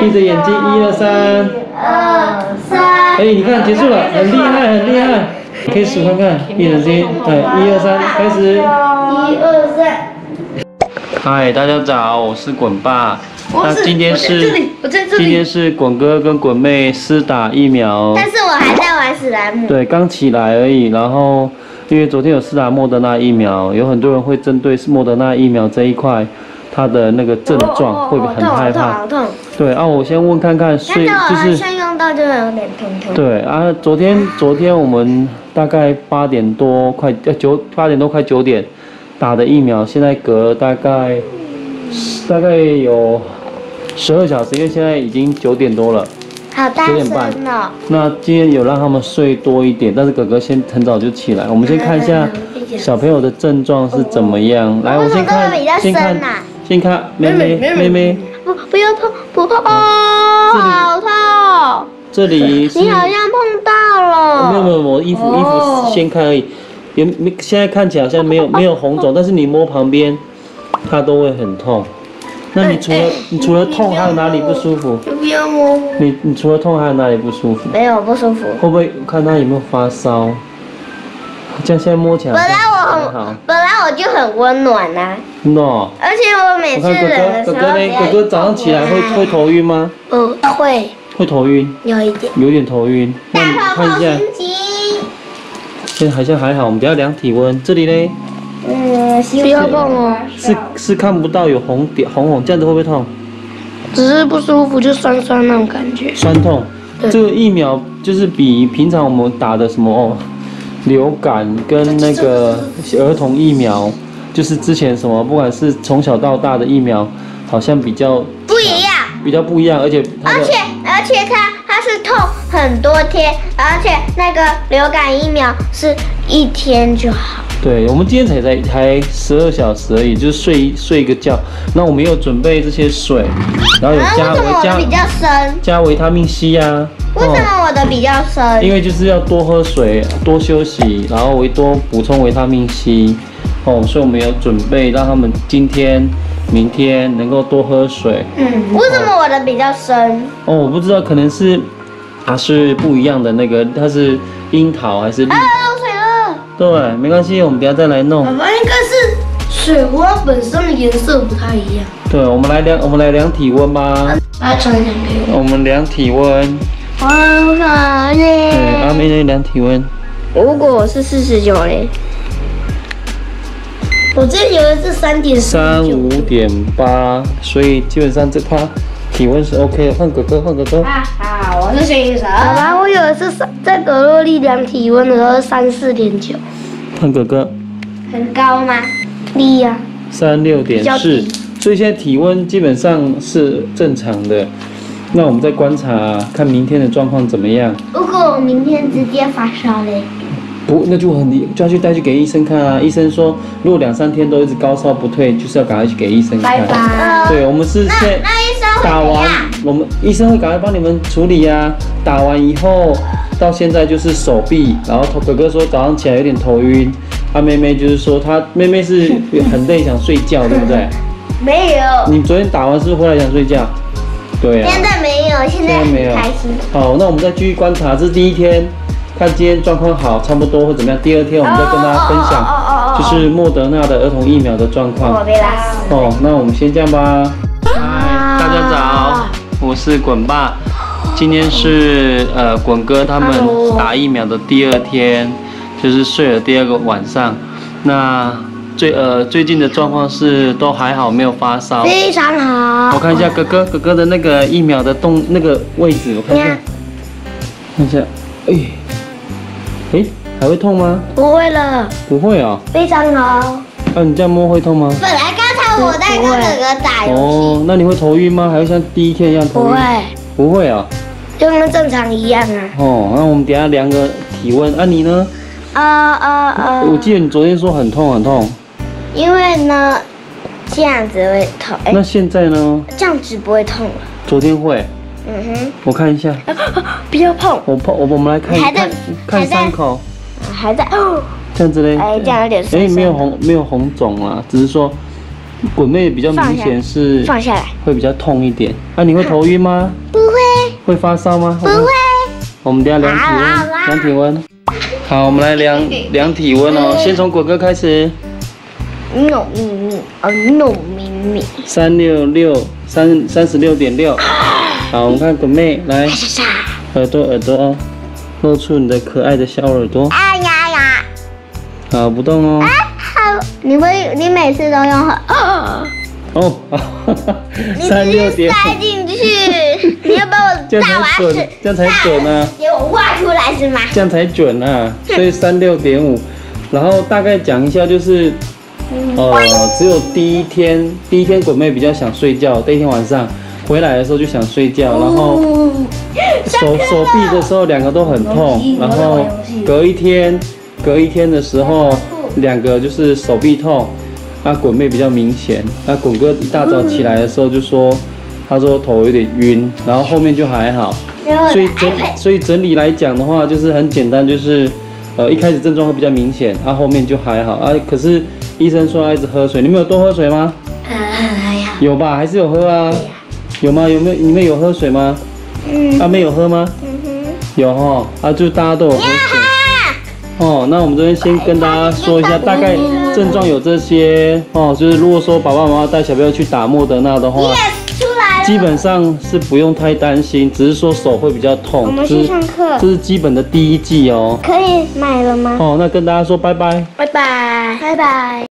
闭着眼睛，一二三。二三，哎，你看结束了，很厉害，很厉害。可以数看看，闭着眼睛，对，一二三，开始。一二三。嗨，大家早，我是滚爸。我是那今天我在这里是我在这里今天是滚哥跟滚妹施打疫苗。但是我还在玩史莱姆。对，刚起来而已。然后，因为昨天有施打莫德纳疫苗，有很多人会针对莫德纳疫苗这一块，它的那个症状会很害怕。对啊，我先问看看，睡就是像用到就有点痛痛。对啊，昨天昨天我们大概八点多快呃九八点多快九点打的疫苗，现在隔大概大概有十二小时，因为现在已经九点多了。好大九点半声哦。那今天有让他们睡多一点，但是哥哥先很早就起来。我们先看一下小朋友的症状是怎么样。来，我先看先看先看妹妹妹妹，不不要碰，不碰哦，好痛！这里你好像碰到了。没有没有，我衣服衣哦服掀开而已，有没现在看起来好像没有没有红肿，但是你摸旁边，它都会很痛。那你除了你除了痛还有哪里不舒服？不要摸。你你除了痛还有哪里不舒服？没有不舒服。会不会看他有没有发烧？这样现在摸起来本来我就很温暖呐、no，而且我每次哥哥冷的时候，哥哥呢？哥哥早上起来会会头晕吗？嗯会会头晕，有一点。有点头晕。那你看一下，急。现在好像还好。我们不要量体温，这里呢嗯，不要碰哦，是是看不到有红点红红，这样子会不会痛？只是不舒服，就酸酸那种感觉。酸痛。这个疫苗就是比平常我们打的什么哦，流感跟那个儿童疫苗，就是之前什么不管是从小到大的疫苗，好像比较不一样，比较不一样，而且而且而且它它是痛很多天，而且那个流感疫苗是一天就好。对，我们今天才才才十二小时而已，就是睡一睡一个觉。那我们也有准备这些水，然后有啊，加维加比较深？加维他命 C 呀、为什么我的比较深？因为就是要多喝水，多休息，然后维多补充维他命 C。哦，所以我们有准备让他们今天、明天能够多喝水。嗯，为什么我的比较深？哦，我不知道，可能是它是不一样的那个，它是樱桃还是绿？对，没关系，我们等下再来弄。爸爸应该是水花本身的颜色不太一样。对，我们来量，我们来量体温吧。把它传染给我。我们量体温。我好对，阿累。妹来量体温。如果我是四十九嘞，我这里有的是三点三五点八，所以基本上这趴体温是 OK 的。换哥哥，换哥哥。啊好，我是新手。爸爸，我有一次三在格洛丽量体温的时候三四点九，换哥哥，很高吗？低呀、三六点四，所以现在体温基本上是正常的。那我们再观察，看明天的状况怎么样。如果我明天直接发烧嘞，不，那就很厉，就要去带去给医生看啊。医生说，如果两三天都一直高烧不退，就是要赶快去给医生看。拜拜。对，我们是那现在那医生会打完？，我们医生会赶快帮你们处理呀、打完以后，到现在就是手臂，然后头哥哥说早上起来有点头晕，啊妹妹就是说她妹妹是很累想睡觉，对不对？没有，你昨天打完是不是回来想睡觉？对啊。现在没有，现在没有开心。好，那我们再继续观察，这是第一天，看今天状况好，差不多或怎么样。第二天我们再跟大家分享，哦就是莫德纳的儿童疫苗的状况。哦，那我们先这样吧。嗨，大家早，我是滚爸。今天是呃滚哥他们打疫苗的第二天，就是睡了第二个晚上。那最呃最近的状况是都还好，没有发烧。非常好。我看一下哥哥哥哥的那个疫苗的动那个位置，我看一下，看一下，哎，哎，还会痛吗？不会了，不会啊，非常好。那、你这样摸会痛吗？本来刚才我在跟哥哥打游戏，哦，那你会头晕吗？还会像第一天一样头晕？不会，不会啊。就跟正常一样啊。哦，那我们等下量个体温。啊，你呢？呃呃呃，我记得你昨天说很痛很痛，因为呢，这样子会痛，哎、那现在呢？这样子不会痛了。昨天会，嗯哼我看一下，不要碰，我碰我我们来看还在看看伤口，还在，哦这样子嘞。哎，这样有点哎，没有红没有红肿啊，只是说滚妹比较明显是放下来。会比较痛一点。啊，你会头晕吗？不会，会发烧吗？不会。我们等下量体温，量体温。好，我们来量量体温哦。先从滚哥开始，糯米米哦，糯米米。三六六三三十六点六。好，我们看滚妹来，耳朵耳朵哦，露出你的可爱的小耳朵。哎呀呀！好，不动哦。好，你会你每次都用很哦，哦，你 三六点，直接塞进去，你要把我大娃才准子，这样才准啊，给我挖出来是吗？这样才准啊。所以三六点五，然后大概讲一下就是，呃，只有第一天，第一天鬼妹比较想睡觉，第一天晚上回来的时候就想睡觉，然后手手臂的时候两个都很痛，然后隔一天，隔一天的时候两个就是手臂痛，那滚妹比较明显，那滚哥一大早起来的时候就说，他说头有点晕，然后后面就还好，所以整所以整理来讲的话，就是很简单，就是呃一开始症状会比较明显，啊后面就还好啊，可是医生说要一直喝水，你们有多喝水吗？有吧，还是有喝啊？有吗？有没有？你们有喝水吗？嗯阿妹有喝吗？嗯哼，有哈，啊，就大家都有喝水。哦，那我们这边先跟大家说一下，大概症状有这些哦，就是如果说爸爸妈妈带小朋友去打莫德纳的话，出来了。基本上是不用太担心，只是说手会比较痛我痛，们这是去上课这，是基本的第一季哦。可以买了吗？哦，那跟大家说拜拜。拜拜，拜拜。